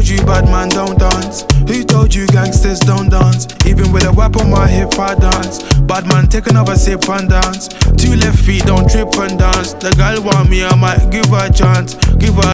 told you bad man don't dance? Who told you gangsters don't dance? Even with a whip on my hip, I dance. Bad man, take another sip and dance. Two left feet, don't trip and dance. The girl want me, I might give her a chance. Give her